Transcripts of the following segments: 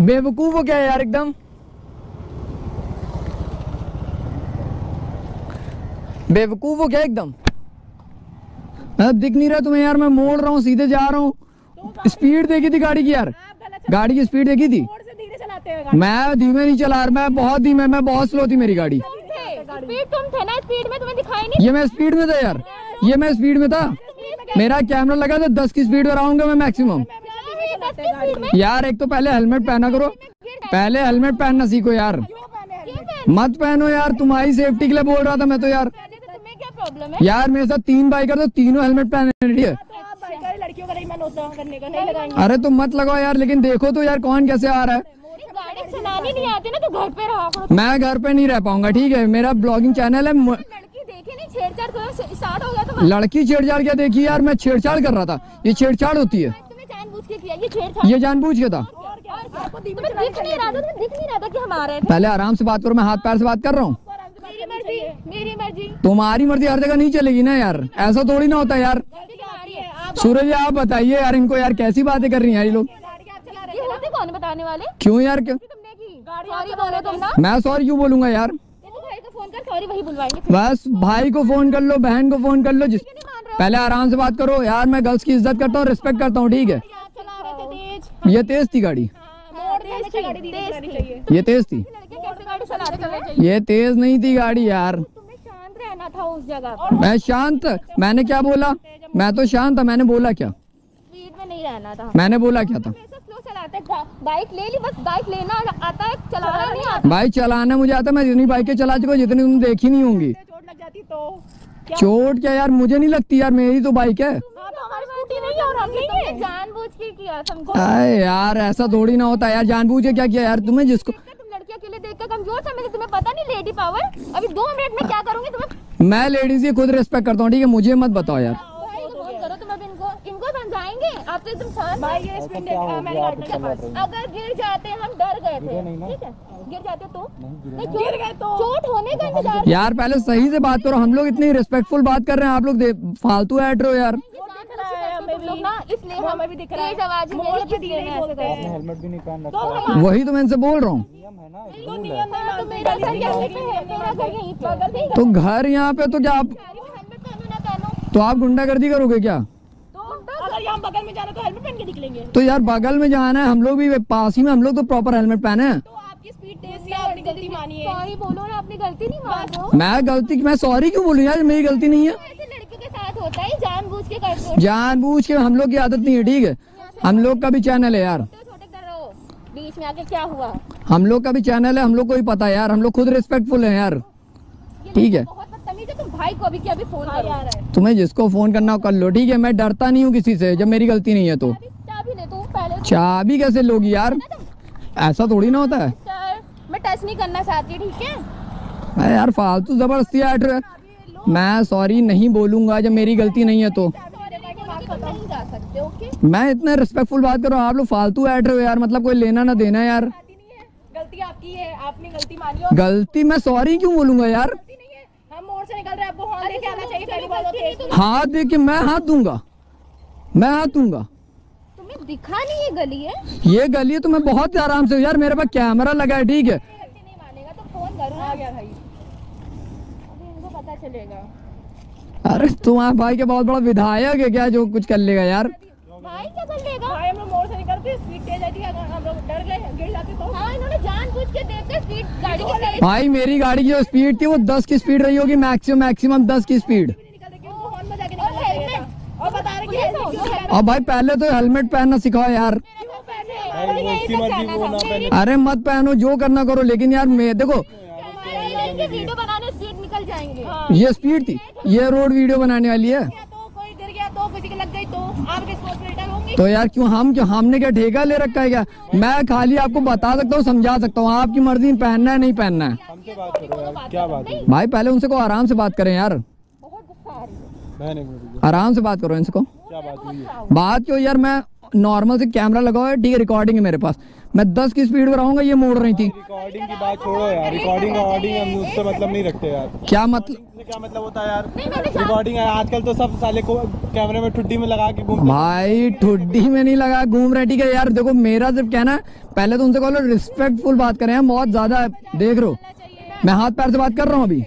बेवकूफ़ हो क्या यार एकदम। बेवकूफ़ हो क्या एकदम। अब दिख नहीं रहा तुम्हें यार मैं मोड़ रहा हूँ सीधे जा रहा हूँ। स्पीड देखी थी गाड़ी की यार। गाड़ी की स्पीड देखी थी। से धीरे चलाते हैं मैं धीमे नहीं चला रहा मैं बहुत धीमे मैं बहुत स्लो थी मेरी गाड़ी। तुम थे। स्पीड तुम थे ना स्पीड में तुम्हें दिखाई ये मैं स्पीड में था यार ये मैं स्पीड में था। मेरा कैमरा लगा था दस की स्पीड पर आऊँगा मैं मैक्सिमम। यार एक तो पहले हेलमेट पहना करो। पहले हेलमेट पहनना सीखो यार। मत पहनो यार तुम्हारी सेफ्टी के लिए बोल रहा था मैं तो यार। तो क्या प्रॉब्लम यार मेरे साथ तीन बाइकर तो तीनों हेलमेट पहने ठीक है? तो अरे तुम मत लगाओ यार लेकिन देखो तो यार कौन कैसे आ रहा है। नहीं आती ना तो घर पे रहा मैं घर पे नहीं रह पाऊँगा ठीक है? मेरा ब्लॉगिंग चैनल है लड़की देखे नहीं छेड़छाड़ करो हो गया तो लड़की छेड़छाड़ क्या देखी यार? मैं छेड़छाड़ कर रहा था। ये छेड़छाड़ होती है। किया ये छेड़छाड़ ये जानबूझ के था। और क्या तुम्हें दिख नहीं रहा था दिख नहीं रहा था कि हम आ रहे थे। पहले आराम से बात करो मैं हाथ पैर से बात कर रहा हूँ। मेरी मर्ज़ी तुम्हारी मर्ज़ी हर जगह नहीं चलेगी ना यार। ऐसा थोड़ी ना होता यार। सूरज आप बताइए यार इनको यार कैसी बातें कर रही हैं। यार ये लोग कौन बताने वाले? क्यों यार क्यों? तुमने की? सॉरी बोलो तुम ना। मैं सॉरी क्यों बोलूँगा यार? तो भाई को फ़ोन कर सॉरी वही बुलवाएँगे फिर। बस भाई को फ़ोन कर लो बहन को फ़ोन कर लो जिस पहले आराम से बात करो। यार मैं गर्ल्स की इज़्ज़त करता हूँ रिस्पेक्ट करता हूँ ठीक है हो आप चला रहे थे तेज ये तेज थी गाड़ी। ये तेज थी। ये तेज नहीं थी गाड़ी यार। शांत रहना था उस जगह मैं शांत मैंने क्या बोला? मैं तो शांत था मैंने बोला क्या? स्पीड में नहीं रहना था। मैंने बोला क्या था? ऐसा स्लो चलाते गा- बाइक ले ली बस बाइक लेना आता है चलाना नहीं आता। भाई चलाना मुझे आता मैं जितनी बाइकें चला चुका हूँ, जितनी तुमने देखी नहीं होंगी। चोट लग जाती तो चोट क्या यार मुझे नहीं लगती यार मेरी तो बाइक है हाँ तो हमारी स्कूटी नहीं है और हम नहीं जानबूझ के किया समझो। अरे यार ऐसा थोड़ी ना होता यार जानबूझ के क्या किया यार तुम्हें जिसको तुम लड़की अकेले देख कर कमज़ोर समझे तुम्हें पता नहीं लेडी पावर अभी दो मिनट में क्या करूँगी तुम्हें? मैं लेडीज़ की खुद रिस्पेक्ट करता हूँ ठीक है? मुझे मत बताओ यार। भाई को फ़ोन करो तुम अब इनको इनको समझाएँगे? आप तो एकदम शांत भाई ये स्पिन देख मैंने गाड़ी के पास। अगर गिर जाते हम डर गए थे ठीक है? गिर जाते तो? नहीं गिर गए तो। चोट होने का इंतज़ार यार पहले सही से बात करो हम लोग इतनी रिस्पेक्टफुल बात कर रहे हैं आप लोग फालतू ऐड रहे हो यार। दिख रहा लोग ना इसलिए हमें भी दिख रहा है। आवाज़ मोड़ ये धीरे मैं बोलते हैं। हेलमेट भी नहीं पहन तो रखा वही तो मैं इनसे बोल रहा हूँ। नियम है ना तो घर यहीं पे है है। है तो घर यहाँ पे तो क्या आप पहनो तो आप गुंडागर्दी करोगे क्या? तो यहाँ बगल में जाना तो हेलमेट पहन के निकलेंगे। तो यार बगल में जाना है हम लोग भी पास ही में हम लोग तो प्रॉपर हेलमेट पहने हैं। तो आपकी स्पीड तेज आपने गलती मानी सॉरी बोलो ना अपनी गलती नहीं मान। रहे मैं गलती मैं सॉरी क्यों बोलूँ यार मेरी गलती नहीं है। के साथ होता है जानबूझ के करते जानबूझ के हम लोग की आदत नहीं है ठीक है? हम लोग का भी चैनल है यार। छोटे छोटे कर रहो बीच में आके क्या हुआ? हम लोग का भी चैनल है हम लोग को ही पता है यार। हम लोग खुद रिस्पेक्टफुल है यार। ठीक है। बहुत बदतमीज है तुम भाई को अभी क्या अभी फ़ोन हाँ करो। तुम्हें जिसको फ़ोन करना हो कर लो ठीक है? मैं डरता नहीं हूँ किसी से जब मेरी गलती नहीं है तो। चाबी ले तू पहले चाबी कैसे लोगी यार? ऐसा थोड़ी ना होता है। मैं टच नहीं करना चाहती ठीक है? यार फालतू ज़बरदस्ती ऐड रहे मैं सॉरी नहीं बोलूँगा जब मेरी गलती नहीं है तो। मैं इतना रिस्पेक्टफुल बात कर रहा हूँ आप लोग फालतू ऐड रहे हो यार मतलब कोई लेना ना देना यार। गलती आपकी है आपने गलती मानी और गलती मैं सॉरी क्यों बोलूँगा यार? तो हाथ दे के मैं हाथ दूँगा। मैं हाथ दूँगा। तुम्हें दिखा नहीं ये गली है? ये गली है तो मैं बहुत आराम से यार मेरे पास कैमरा लगा है ठीक है गलती नहीं मानेगा तो फ़ोन करो आ गया भाई अभी इनको पता चलेगा। अरे तुम्हारे भाई के बहुत बड़ा विधायक है क्या जो कुछ कर लेगा यार? भाई क्या कर लेगा? भाई हम लोग मोड़ से निकलते स्पीड तेज थी अगर हम लोग डर गए गिर जाते तो। हाँ इन्होंने जानबूझ के देखते स्पीड गाड़ी की भाई मेरी गाड़ी की जो स्पीड थी वो दस की स्पीड रही होगी मैक्सिमम मैक्सिमम दस की स्पीड और बता रहे कि पुलिस हो, हेलमेट जो और भाई पहले तो हेलमेट पहनना सिखाओ यार। अरे मत पहनो जो करना करो लेकिन यार मैं देखो वीडियो बनाने स्पीड निकल जाएँगे। ये स्पीड थी। ये रोड वीडियो बनाने वाली है। तो कोई गिर गया तो किसी के लग गई तो आप रिस्पॉन्सिबिलिटी होंगी? तो यार क्यों हम क्यों हमने क्या ठेका ले रखा है क्या? मैं खाली आपको बता सकता हूँ समझा सकता हूँ आपकी मर्ज़ी पहनना है नहीं पहनना है। हमसे बात करो यार क्या बात है? भाई पहले उनसे को आराम से बात करें यार। बहुत गुस्सा आ रही है। मैं नहीं बोलूँगा। आराम से बात करो इनसे को क्या बात हुई बात क्यों यार मैं नॉर्मल से कैमरा लगा हुआ है ठीक है रिकॉर्डिंग है मेरे पास। मैं दस की स्पीड पर आऊँगा ये मोड़ रही थी। रिकॉर्डिंग की बात छोड़ो यार रिकॉर्डिंग का ऑडिंग हम उससे मतलब नहीं रखते यार। क्या मतलब? क्या मतलब होता है यार? रिकॉर्डिंग है आजकल तो सब साले को कैमरे में ठुड्डी में लगा के घूमते भाई ठुड्डी में नहीं लगा घूम रहे ठीक है यार देखो मेरा सिर्फ़ कहना है पहले तो उनसे कहो रिस्पेक्टफुल बात करें हम बहुत ज़्यादा देख रहे हो। मैं हाथ पैर से बात कर रहा हूँ अभी।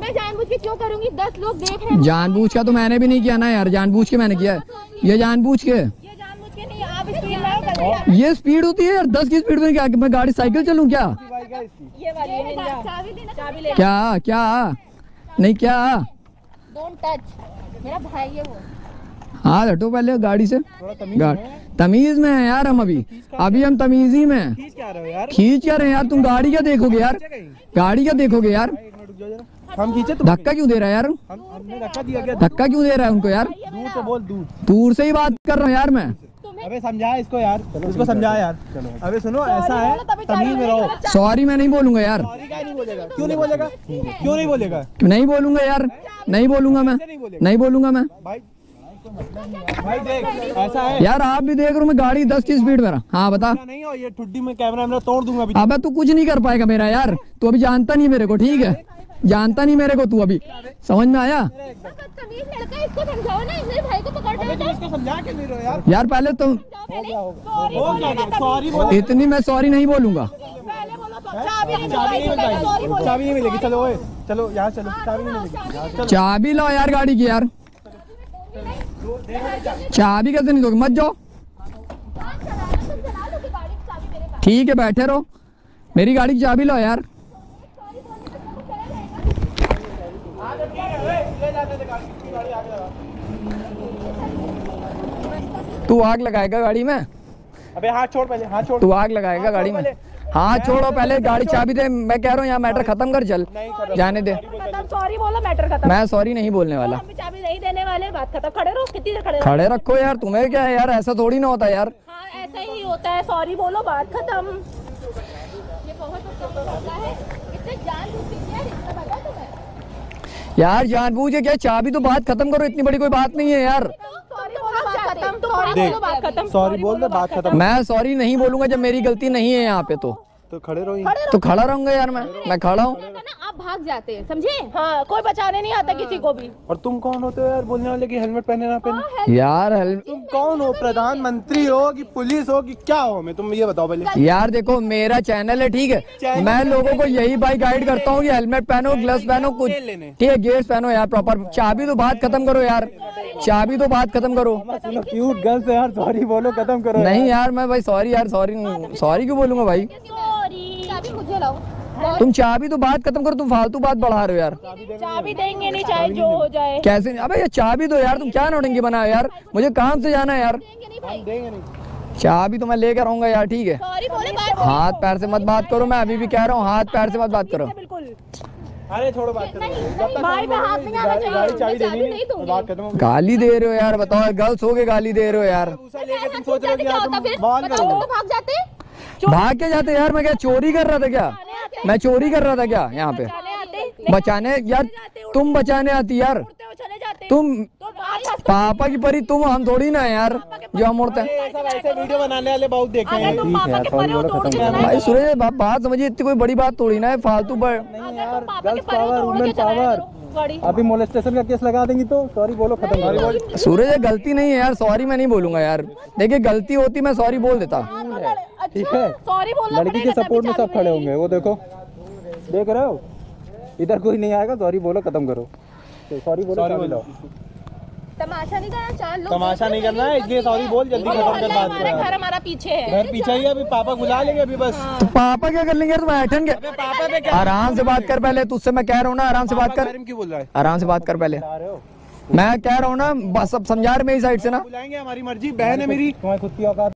मैं जानबूझ के क्यों करूँगी? दस लोग देख रहे हैं। जानबूझ का तो मैंने भी नहीं किया ना यार जानबूझ के मैंने किया ये जानबूझ के नहीं आप स्पीड लाओ गलती ये स्पीड होती है यार दस की स्पीड में क्या मैं गाड़ी साइकिल चलूँ क्या? ये वाली है चाबी चाबी क्या क्या? नहीं क्या? टच मेरा भाई है वो। हाँ हटो पहले गाड़ी से। तमीज में है। यार हम अभी। अभी हम तमीजी में खींच क्या रहे यार? खींच क्या रहे हैं यार? तुम गाड़ी क्या देखोगे यार? गाड़ी क्या देखोगे यार? एक मिनट रुक जाओ जरा। हम खींचे तो धक्का क्यों दे रहा है यार? धक्का धक्का क्यों दे रहा है उनको यार? दूर से बोल दूर। दूर से ही बात कर रहा हूँ यार मैं। अबे समझा इसको यार। इसको समझा यार। अबे सुनो ऐसा है तमीज में रहो सॉरी मैं नहीं बोलूँगा यार। सॉरी नहीं बोलेगा। क्यों नहीं बोलेगा? क्यों नहीं बोलेगा? नहीं बोलूँगा यार नहीं बोलूँगा मैं नहीं बोलूँगा। मैं। भाई भाई देख ऐसा है। यार आप भी देख रहे हो मैं गाड़ी दस की स्पीड में हाँ बता। नहीं हो ये ठुड्डी में कैमरा मेरा तोड़ दूँगा अभी। अबे तू कुछ नहीं कर पाएगा मेरा यार। तू अभी जानता नहीं मेरे को ठीक है? जानता नहीं मेरे को तू अभी। समझ में आया? बदतमीज लड़का है, इसको समझाओ ना मेरे भाई को पकड़ रहे तुम इसको समझा के नहीं रहो यार? यार पहले तो हो इतनी मैं सॉरी नहीं बोलूँगा। पहले बोलो चाबी मिलेगी चलो चलो यहाँ चलो चाबी नहीं मिलेगी। चाबी लो यार गाड़ी की यार। चाबी कैसे नहीं दोगे? मत जाओ। ठीक है बैठे रहो। मेरी गाड़ी की चाबी लो यार। तू आग लगाएगा गाड़ी में? अबे हाथ छोड़ पहले हाथ छोड़। तू आग लगाएगा गाड़ी में? हाँ छोड़ो पहले गाड़ी चाबी दे मैं कह रहा हूँ यहाँ मैटर खत्म कर चल। जाने दे। सॉरी बोलो मैटर खत्म। मैं सॉरी नहीं बोलने वाला। हम भी चाबी नहीं देने वाले बात खत्म। खड़े रहो कितनी देर खड़े खड़े रखो यार तुम्हें क्या है यार? ऐसा थोड़ी ना होता यार। हाँ ऐसा ही होता है सॉरी बोलो बात खत्म। ये बहुत बदतमीज है। जान के किया है, इसका पता है तुम्हें यार जानबूझ के क्या? चाबी तो बात खत्म करो इतनी बड़ी कोई बात नहीं है यार। सॉरी बोलो दो बात खत्म। मैं सॉरी नहीं बोलूँगा जब मेरी गलती नहीं है यहाँ पे तो। तो खड़े रहो तो खड़ा रहूँगा यार मैं। मैं खड़ा हूँ। आप भाग जाते हैं समझे? हाँ कोई बचाने नहीं आता किसी को भी। और तुम कौन होते हो यार बोलने वाले की हेलमेट पहने ना पहने? यार हेल- तुम कौन हो प्रधानमंत्री हो कि पुलिस हो कि क्या हो? मैं तुम ये बताओ पहले। यार देखो मेरा चैनल है ठीक है? मैं लोगों को यही बाई गाइड करता हूँ कि हेलमेट पहनो ग्लव्स पहनो कुछ लेने। ठीक है गेट्स पहनो यार प्रॉपर चाबी तो बात खत्म करो यार। चाबी तो बात खत्म करो। सुनो क्यूट गर्ल से यार सॉरी बोलो खत्म करो नहीं यार। मैं भाई सॉरी यार सॉरी सॉरी क्यों बोलूँगा भाई? चाबी मुझे लाओ। तुम चाबी तो बात खत्म करो तुम फालतू बात बढ़ा रहे हो यार। चाबी देंगे नहीं चाहे जो हो जाए। कैसे अबे ये चाबी दो यार तुम क्या नोटेंगे बनाओ यार? मुझे काम से जाना है यार। देंगे नहीं चाबी तो मैं लेकर आऊँगा यार ठीक है। सॉरी बोले बात हाथ पैर से मत बात करो मैं अभी भी कह रहा हूँ हाथ पैर से मत बात करो। अरे छोड़ो बात करो। गाली दे रहे हो यार बताओ गर्ल्स हो के गाली दे रहे हो यार। हो तो भाग के जाते यार मैं क्या चोरी कर रहा था क्या? मैं चोरी कर रहा था क्या यहाँ पे बचाने यार तुम बचाने आती यार तुम तो पापा की परी तुम हम थोड़ी ना यार जो हम उड़ते हैं ऐसे वीडियो बनाने वाले बहुत देखे हैं हो तो भाई सूरज बा, बात समझिए इतनी कोई बड़ी बात थोड़ी ना है फालतू पर हो तो अभी मोलेस्टेशन का केस लगा देंगी तो सॉरी बोलो खत्म सूरज गलती नहीं है यार सॉरी मैं नहीं बोलूँगा यार देखिए गलती होती मैं सॉरी बोल देता ठीक है सॉरी बोलना लड़की के सपोर्ट में सब खड़े होंगे वो देखो। देख रहे हो? इधर कोई नहीं आएगा सॉरी बोलो खत्म करो। सॉरी बोलो चाबी लाओ। तमाशा नहीं करना चार लोग तमाशा नहीं करना है इसलिए सॉरी बोल जल्दी खत्म कर बात हमारा घर हमारा पीछे है। घर पीछे ही अभी पापा बुला लेंगे अभी बस। तो पापा क्या कर लेंगे? तुम बैठन के पापा पे क्या आराम से बात कर पहले तुझसे मैं कह रहा हूँ ना आराम से बात कर। क्यों बोल रहा है? आराम से बात कर पहले। हो? मैं कह रहा हूँ ना बस अब समझा रहे मेरी साइड से ना। बुलाएँगे हमारी मर्ज़ी बहन है मेरी। तुम्हारी खुद की औकात